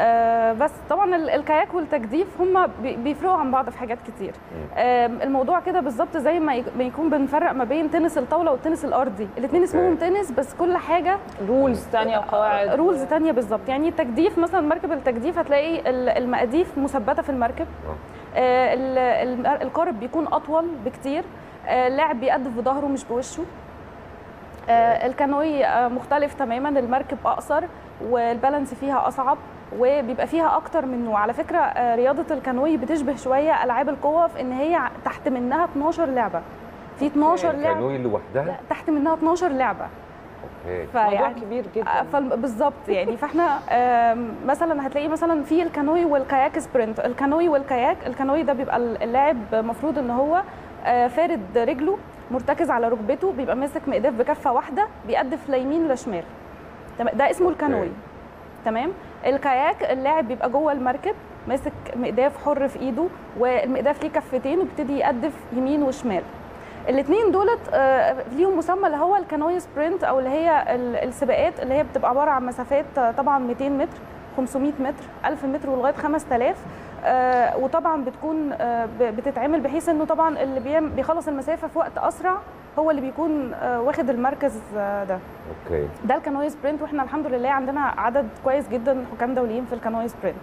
آه بس طبعا ال- الكاياك والتجديف هم بي- بيفرقوا عن بعض في حاجات كتير. آه الموضوع كده بالظبط زي ما يك- ما يكون بنفرق ما بين تنس الطاولة والتنس الارضي الاثنين. اسمهم تنس بس كل حاجة rules ثانية وقواعد. rules تانية بالظبط. يعني التجديف مثلا مركب التجديف هتلاقي ال- المقاديف مثبتة في المركب. آه، ال- ال- القارب بيكون أطول بكتير. آه، اللاعب بيقدف بظهره مش بوشه. آه، الكانوي آه، مختلف تماما المركب أقصر وال balance فيها أصعب وبيبقى فيها أكتر من نوع على فكرة آه، رياضة الكانوي بتشبه شوية ألعاب القوة في إن هي تحت منها 12 لعبة. في 12 لعبة. الكانوي لوحدها؟ تحت منها 12 لعبة. okay. موضوع كبير جدا. آه، بالظبط يعني. فإحنا مثلا هتلاقي مثلا في الكانوي والكاياك sprint. الكانوي والكاياك الكانوي ده بيبقى اللاعب المفروض إن هو آه، فارد رجله. مرتكز على ركبته بيبقى ماسك مقداف بكفة واحدة بيقدف لا يمين لا شمال. ده اسمه الكانوي. تمام؟ الكاياك اللاعب بيبقى جوه المركب ماسك مقداف حر في إيده والمقداف ليه كفتين وبيبتدي يقدف يمين وشمال. الاثنين دولت آه، ليهم مسمى اللي هو الكانوي sprint أو اللي هي ال- السباقات اللي هي بتبقى عبارة عن مسافات آه، طبعا 200 متر 500 متر 1000 متر ولغاية 5000 آه، وطبعا بتكون آه، بتتعمل بحيث إنه طبعا اللي بيخلص المسافة في وقت أسرع هو اللي بيكون آه، واخد المركز آه، ده. okay. ده الكانوي sprint وإحنا الحمد لله عندنا عدد كويس جدا حكام دوليين في الكانوي sprint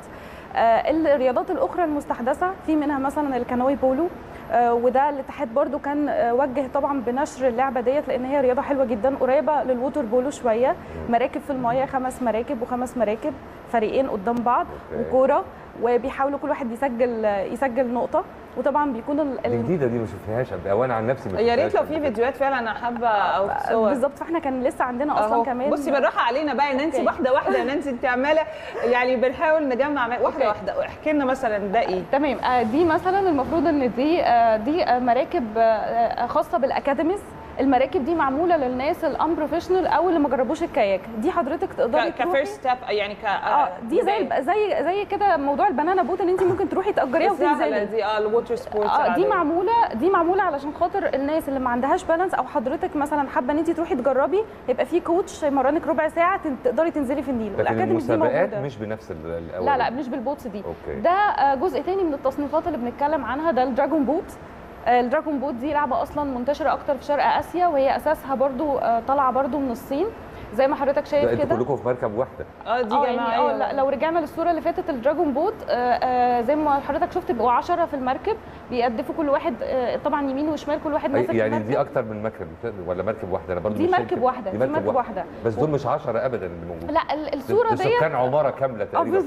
آه، الرياضات الأخرى المستحدثة في منها مثلا الكانوي بولو آه، وده الاتحاد برضو كان آه، وجه طبعا بنشر اللعبة ديت لأن هي رياضة حلوة جدا قريبة لل water polo شوية. مراكب في المايه خمس مراكب وخمس مراكب. فريقين قدام بعض. وكورة وبيحاولوا كل واحد يسجل يسجل نقطة وطبعا بيكون ال- دي جديدة دي ما شفتهاش قبل أو أنا عن نفسي ما يا ريت لو في. فيديوهات فعلا أنا حابة أو صور بالظبط فإحنا كان لسه عندنا أهو. أصلا كمان بصي بالراحة علينا بقى يا نانسي. واحدة واحدة يا نانسي انت عمالة يعني بنحاول نجمع واحدة okay. واحدة احكي لنا مثلا ده إيه تمام آه، دي مثلا المفروض إن دي آه، دي آه، مراكب آه، خاصة بال academies المراكب دي معمولة للناس ال unprofessional أو اللي ما جربوش الكاياك دي حضرتك تقدري تروحي ك first step يعني ك آه دي زي زي زي كده موضوع ال banana boat إن انت ممكن تروحي تأجريها وتنزلي. دي آه ال water sports آه دي معمولة دي معمولة علشان خاطر الناس اللي ما عندهاش balance أو حضرتك مثلا حابة إن انت تروحي تجربي يبقى في coach يمرنك ربع ساعة تقدري تنزلي في النيل. لكن وال academies دي المسابقات موجودة. مش بنفس ال- الأول. لا لا مش بال boats دي. okay. ده آه، جزء تاني من التصنيفات اللي بنتكلم عنها ده ال dragon boat آه، ال dragon boat دي لعبة أصلا منتشرة أكتر في شرق آسيا وهي أساسها برضو آه، طالعة برضو من الصين. زي ما حضرتك شايف كده. كلكم في مركب واحدة. آه دي آه يعني جماعيه آه لا- لو رجعنا للصورة اللي فاتت ال dragon boat آه، آه، زي ما حضرتك شفت بيبقوا 10 في المركب بيقدفوا كل واحد آه، طبعا يمين وشمال كل واحد ماسك يعني المركب. دي أكتر من مركب ولا مركب واحدة؟ أنا برضو دي مركب. واحدة دي مركب واحدة. بس دول مش 10 ابدا اللي موجودين. لا ال- الصورة دي سكان عمارة كاملة تقريبا.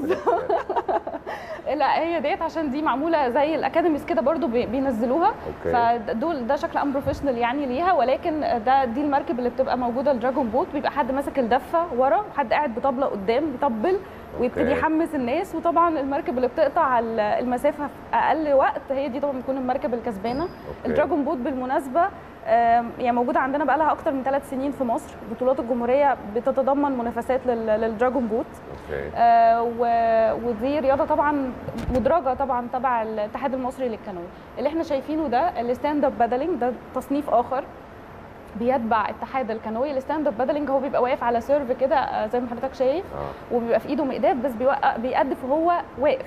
لا هي ديت عشان دي معمولة زي الأكاديميز كده برضو بي- بينزلوها. okay. فدول ده شكل unprofessional يعني ليها ولكن ده دي المركب اللي بتبقى موجودة ال dragon boat بيبقى حد ماسك الدفة ورا وحد قاعد بطبلة قدام بيطبل ويبتدي okay. يحمس الناس. وطبعا المركب اللي بتقطع ال- المسافة في أقل وقت هي دي طبعا بتكون المركب الكسبانة. ال dragon boat بالمناسبة يعني موجودة عندنا بقى لها أكتر من ثلاث سنين في مصر. بطولات الجمهورية بتتضمن منافسات لل- لل dragon boat. okay. آه، و- ودي رياضة طبعا مدرجة طبعا تبع الاتحاد المصري للكانوي اللي إحنا شايفينه ده ال stand up paddling ده تصنيف آخر بيتبع اتحاد الكانوي. ال stand up paddling هو بيبقى واقف على surf كده آه، زي ما حضرتك شايف آه. وبيبقى في إيده مقداف بس بيوقع بيقدف وهو واقف.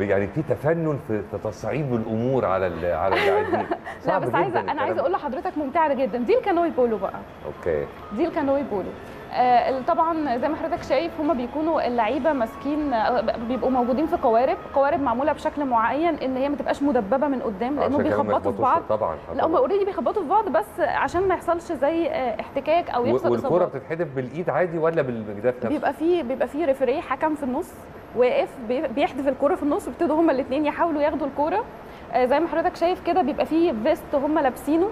يعني في تفنن في تصعيد الأمور على ال- على اللاعبين. لا بس عايزه أنا عايزة أقول لحضرتك ممتعة جدا. دي ال canoe polo بقى. okay. دي ال canoe polo. طبعا زي ما حضرتك شايف هم بيكونوا اللعيبة ماسكين آه، بيبقوا موجودين في قوارب. قوارب معمولة بشكل معين إن هي ما تبقاش مدببة من قدام لأنه بيخبطوا في بعض. طبعا آه لا هم. already بيخبطوا في بعض بس عشان ما يحصلش زي آه، احتكاك أو يحصل والكرة اصابات بتتحدف بالإيد عادي ولا بالمجداف نفسه؟ بيبقى فيه بيبقى فيه referee حكم في النص واقف بي- بيحدف الكوره في النص ويبتدوا هما الاثنين يحاولوا ياخدوا الكوره آه، زي ما حضرتك شايف كده بيبقى فيه vest هما لابسينه. آه، آه،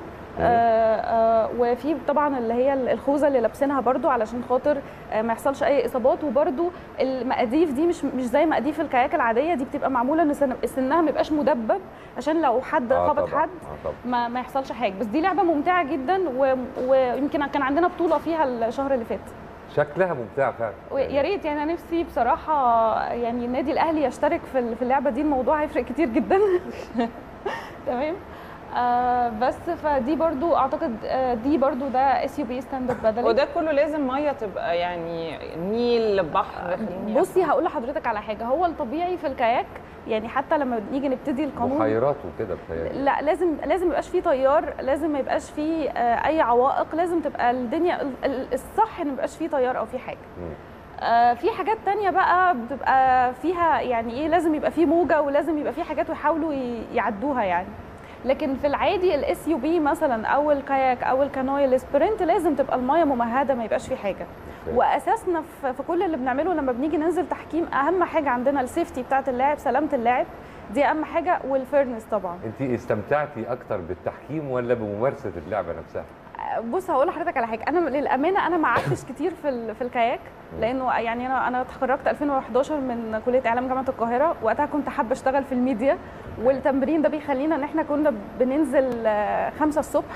وفي طبعا اللي هي الخوذة اللي لابسينها برضو علشان خاطر آه، ما يحصلش أي إصابات. وبرضو المقاديف دي مش مش زي مقاديف الكاياك العادية دي بتبقى معمولة إن سن- سنها ما يبقاش مدبب عشان لو حد آه خبط حد آه طبعا. ما ما يحصلش حاجة. بس دي لعبة ممتعة جدا ويمكن كان عندنا بطولة فيها الشهر اللي فات. شكلها ممتع فعلا. ويا ريت. يعني أنا نفسي بصراحة يعني النادي الأهلي يشترك في اللعبة دي. الموضوع هيفرق كتير جدا. تمام؟ آه بس فدي برضو أعتقد آه دي برضو ده SUP stand up paddling وده كله لازم مية تبقى يعني نيل بحر خليني بصي هقول لحضرتك على حاجة. هو الطبيعي في الكاياك يعني حتى لما بنيجي نبتدي الكانوي بحيرات وكده بتهيألي لا لازم لازم يبقاش فيه تيار لازم ما يبقاش فيه آه، أي عوائق لازم تبقى الدنيا ال- ال- الصح إن ما يبقاش فيه تيار أو فيه حاجة. آه، في حاجات تانية بقى بتبقى فيها يعني إيه لازم يبقى فيه موجة ولازم يبقى فيه حاجات ويحاولوا يعدوها يعني. لكن في العادي ال SUP مثلا أو الكاياك أو الكانوي ال sprint لازم تبقى المايه ممهدة ما يبقاش فيه حاجة. وأساسنا في في كل اللي بنعمله لما بنيجي ننزل تحكيم أهم حاجة عندنا ال safety بتاعة اللاعب سلامة اللاعب دي أهم حاجة وال fairness طبعا. انت استمتعتي أكتر بالتحكيم ولا بممارسة اللعبة نفسها؟ بص هقول لحضرتك على حاجة. أنا للأمانة أنا ما قعدتش كتير في في الكاياك لأنه يعني أنا أنا اتخرجت 2011 من كلية إعلام جامعة القاهرة. وقتها كنت حابة أشتغل في الميديا. والتمرين ده بيخلينا إن إحنا كنا بننزل آه، خمسة الصبح.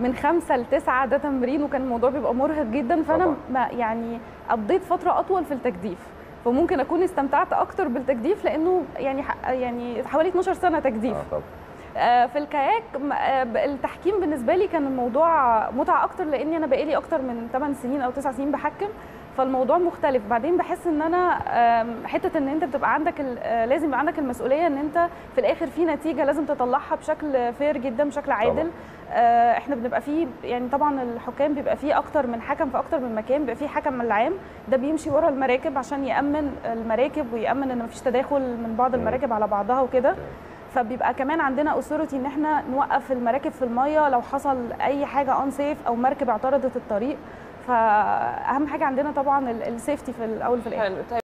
من خمسة لتسعة ده تمرين وكان الموضوع بيبقى مرهق جدا. فأنا. ما يعني قضيت فترة أطول في التجديف. فممكن أكون استمتعت أكتر بالتجديف لأنه يعني يعني حوالي 12 سنة تجديف. آه طبعا. آه، في الكاياك آه، التحكيم بالنسبة لي كان الموضوع متعة أكتر لأني أنا بقالي أكتر من 8 سنين أو 9 سنين بحكم فالموضوع مختلف. بعدين بحس إن أنا حتة إن أنت بتبقى عندك آه، لازم يبقى عندك المسؤولية إن أنت في الآخر في نتيجة لازم تطلعها بشكل فير جدا بشكل عادل. آه، إحنا بنبقى فيه يعني طبعا الحكام بيبقى فيه أكتر من حكم في أكتر من مكان بيبقى فيه حكم العام. ده بيمشي ورا المراكب عشان يأمن المراكب ويأمن إن مفيش تداخل من بعض. المراكب على بعضها وكده. فبيبقى كمان عندنا اوثورتي إن إحنا نوقف المراكب في المية لو حصل أي حاجة ان سيف أو مركب اعترضت الطريق. فأهم حاجة عندنا طبعا السيفتي في الأول في الآخر.